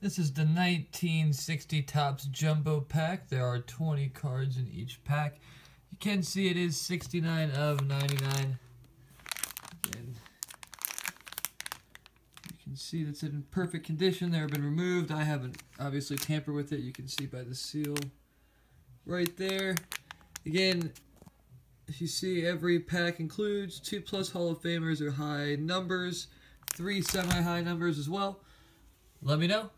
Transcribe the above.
This is the 1960 Topps Jumbo Pack. There are 20 cards in each pack. You can see it is 69 of 99. Again, you can see that's in perfect condition. They have been removed. I haven't obviously tampered with it. You can see by the seal right there. Again, if you see every pack includes two plus Hall of Famers or high numbers, three semi-high numbers as well. Let me know.